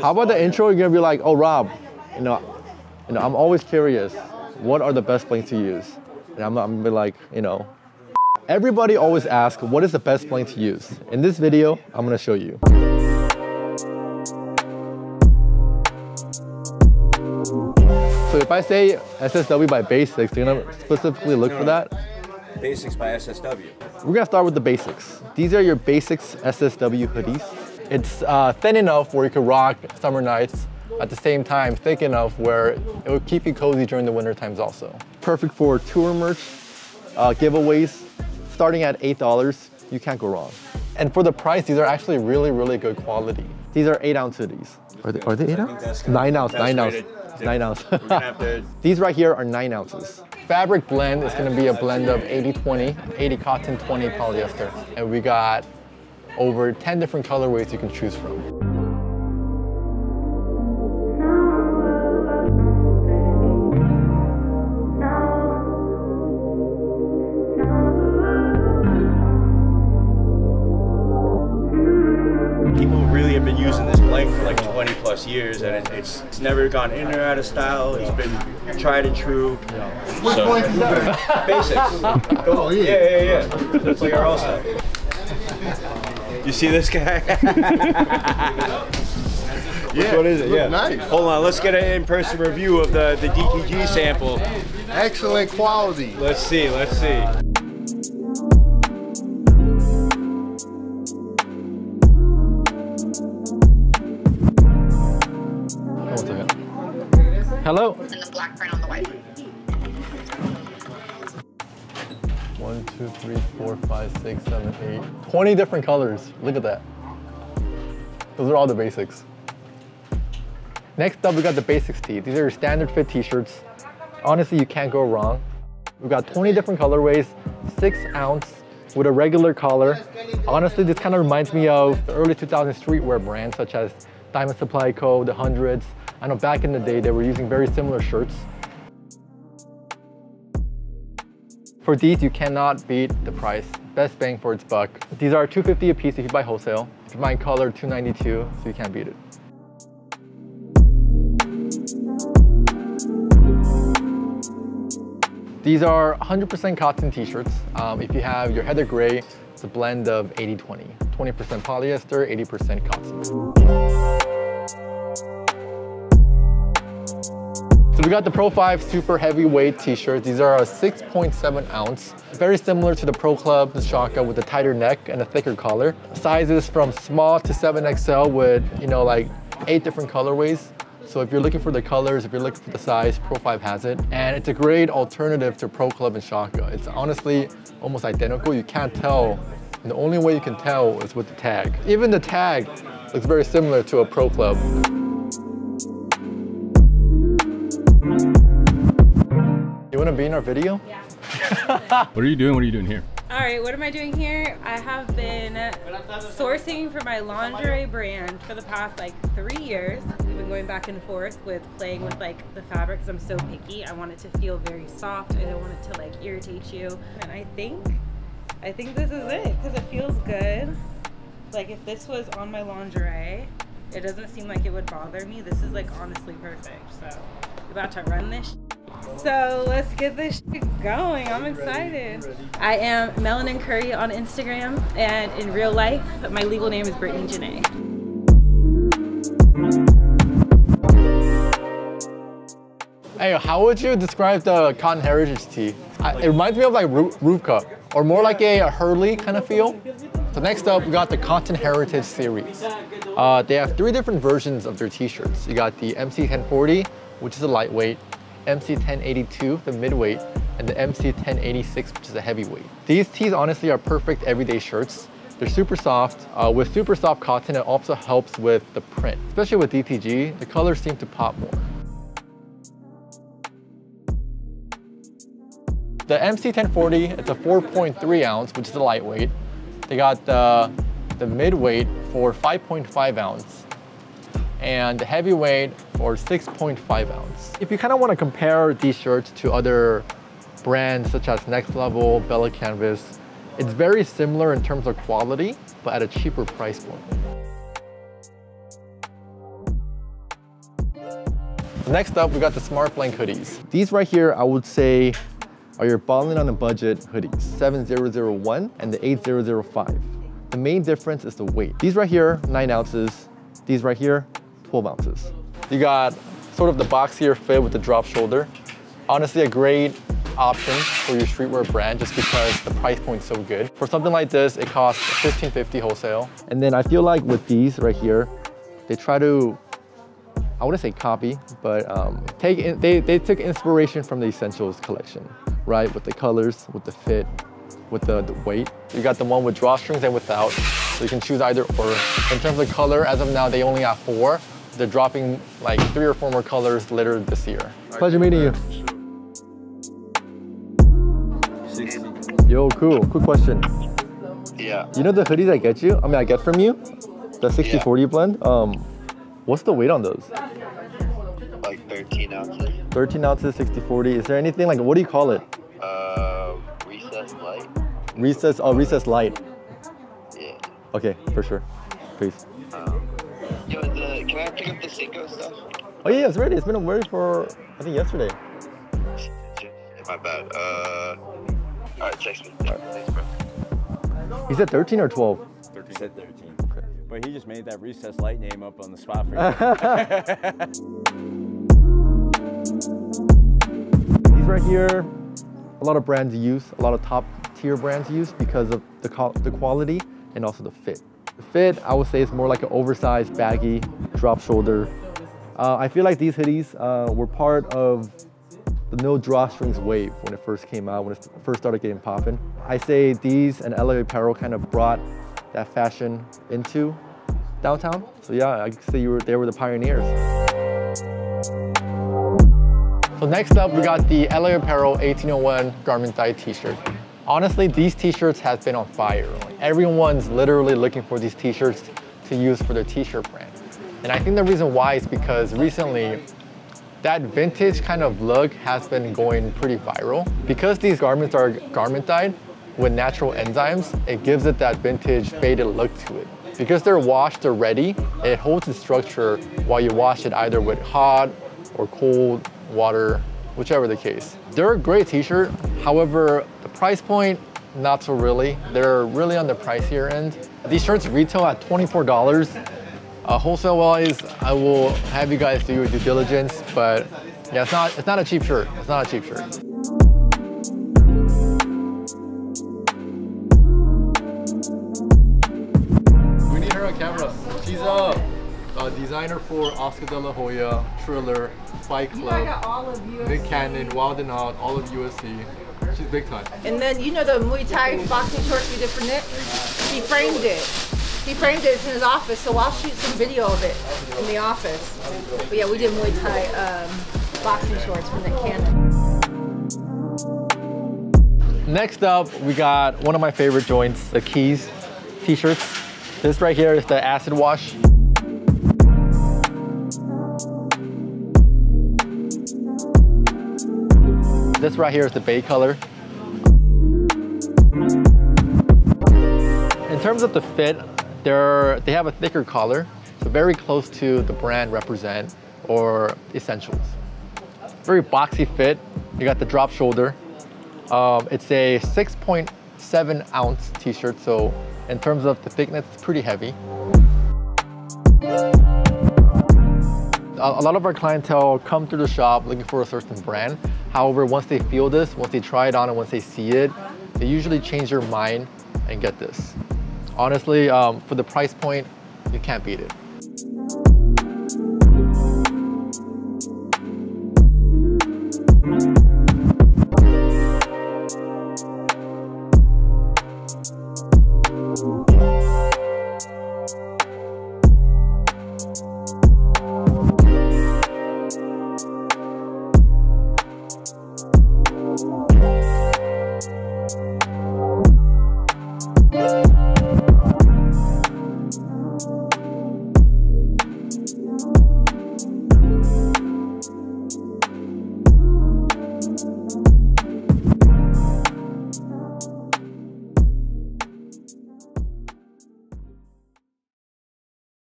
How about the intro? You're gonna be like, oh Rob, you know, you know, I'm always curious. What are the best blanks to use? And I'm, I'm gonna be like, you know, everybody always asks, what is the best blank to use? In this video, I'm gonna show you. So if I say SSW by Basics, you're gonna specifically look for that. Basics by SSW. We're gonna start with the basics. These are your basics SSW hoodies. It's uh, thin enough where you can rock summer nights, at the same time thick enough where it will keep you cozy during the winter times also. Perfect for tour merch, uh, giveaways, starting at $8, you can't go wrong. And for the price, these are actually really, really good quality. These are eight ounce hoodies. Are they, are they eight ounce? Nine ounce, nine ounce, nine ounce. We're gonna have to These right here are nine ounces. Fabric blend is gonna be a blend of 80-20, 80 cotton, 20 polyester. And we got over 10 different colorways you can choose from. people really have been using this blank for like 20 plus years and it, it's it's never gone in or out of style. It's been tried and true. So, basics. Oh, yeah, yeah, yeah. That's like our all stuff. You see this guy? Yeah, what is it? Yeah. nice. Hold on, let's get an in-person review of the, the DTG sample. Excellent quality. Let's see, let's see. Hello? and the black print on the white. One, two, three, four, five, six, seven, eight. 20 different colors. Look at that. Those are all the basics. Next up, we got the basics tee. These are your standard fit t-shirts. Honestly, you can't go wrong. We've got 20 different colorways, six ounce with a regular collar. Honestly, this kind of reminds me of the early 2000s streetwear brands such as Diamond Supply Co., the Hundreds. I know back in the day, they were using very similar shirts. For these, you cannot beat the price. Best bang for its buck. These are 250 a piece if you buy wholesale. If you buy in color, 292, so you can't beat it. These are 100% cotton t-shirts. Um, if you have your heather gray, it's a blend of 80-20. 20% polyester, 80% cotton. So we got the Pro 5 super heavyweight t-shirts. These are a 6.7 ounce. Very similar to the Pro Club, Shaka with a tighter neck and a thicker collar. Sizes from small to 7XL with, you know, like eight different colorways. So if you're looking for the colors, if you're looking for the size, Pro 5 has it. And it's a great alternative to Pro Club and Shaka. It's honestly almost identical. You can't tell. And the only way you can tell is with the tag. Even the tag looks very similar to a Pro Club. Our video? What are you doing? What are you doing here? All right, what am I doing here? I have been sourcing for my lingerie brand for the past like three years. We've been going back and forth with playing with like the fabric because I'm so picky. I want it to feel very soft. I don't want it to like irritate you. And I think, I think this is it because it feels good. Like if this was on my lingerie, it doesn't seem like it would bother me. This is like honestly perfect. So about to run this. So let's get this shit going. I'm excited. I am Melanin Curry on Instagram, and in real life, my legal name is Brittany Janae. Hey, how would you describe the Cotton Heritage tee? I, it reminds me of like Ru- RVCA, or more like a, a Hurley kind of feel. So next up, we got the Cotton Heritage series. Uh, they have three different versions of their t-shirts. You got the MC1040, which is a lightweight, MC1082, the midweight, and the MC1086, which is a heavyweight. These tees honestly are perfect everyday shirts. They're super soft. Uh, with super soft cotton, it also helps with the print. Especially with DTG, the colors seem to pop more. The MC1040, it's a 4.3 ounce, which is a lightweight. They got the, the midweight for 5.5 ounce and the heavyweight for 6.5 ounce. If you kind of want to compare these shirts to other brands such as Next Level, Bella Canvas, it's very similar in terms of quality, but at a cheaper price point. Next up, we got the Smart Blank hoodies. These right here, I would say are your balling on a budget hoodies, 7001 and the 8005. The main difference is the weight. These right here, nine ounces. These right here, 12 ounces. You got sort of the boxier fit with the drop shoulder. Honestly, a great option for your streetwear brand just because the price point's so good. For something like this, it costs 15.50 wholesale. And then I feel like with these right here, they try to I wouldn't say copy, but um, take in, they, they took inspiration from the Essentials collection, right? With the colors, with the fit, with the, the weight. You got the one with drawstrings and without, so you can choose either or. In terms of color, as of now, they only have four. They're dropping like three or four more colors later this year. Pleasure meeting you. Yo, cool. Quick question. Yeah. You know the hoodies I get you? I mean, I get from you? The 60-40 blend? Um, what's the weight on those? Like 13 ounces. 13 ounces, 60-40. Is there anything like, what do you call it? Uh, recess light. Recess, oh, recess light. Yeah. Okay, for sure. Peace. Can I pick up the Cinco stuff? Oh yeah, it's ready. It's been ready for, I think yesterday. My bad. Uh, all right, text me. Thanks, bro. He said 13 or 12? He said 13. But he just made that recess light name up on the spot for you. These right here, a lot of brands use, a lot of top tier brands use because of the, the quality and also the fit. The fit, I would say, is more like an oversized, baggy, drop shoulder. Uh, I feel like these hoodies uh, were part of the no drawstrings wave when it first came out, when it first started getting popping. I say these and LA Apparel kind of brought that fashion into downtown. So yeah, I could say you were, they were the pioneers. So next up, we got the LA Apparel 1801 Garment Dye t-shirt. Honestly, these t-shirts have been on fire. Everyone's literally looking for these t-shirts to use for their t-shirt brand. And I think the reason why is because recently, that vintage kind of look has been going pretty viral. Because these garments are garment dyed with natural enzymes, it gives it that vintage faded look to it. Because they're washed already, it holds its structure while you wash it either with hot or cold water, whichever the case. They're a great t-shirt, however, the price point, not so really. They're really on the pricier end. These shirts retail at $24. Uh, wholesale wise, I will have you guys do your due diligence, but yeah, it's not, it's not a cheap shirt. It's not a cheap shirt. We need her on camera. She's a, a designer for Oscar de la Hoya, Triller, Fight Club, Nick Cannon, Wild and Out, all of USC. She's big time. And then you know the Muay Thai boxing shorts we did for Nick? He framed it. He framed it in his office, so I'll shoot some video of it in the office. But yeah, we did Muay Thai um, boxing shorts from the Cannon. Next up, we got one of my favorite joints, the Keys t-shirts. This right here is the acid wash. This right here is the bay color. In terms of the fit, they're, they have a thicker collar, so very close to the brand represent or essentials. Very boxy fit. You got the drop shoulder. Um, it's a 6.7 ounce t-shirt, so in terms of the thickness, it's pretty heavy. A lot of our clientele come through the shop looking for a certain brand. However, once they feel this, once they try it on and once they see it, they usually change their mind and get this honestly, um, for the price point, you can't beat it.